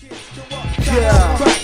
Yeah.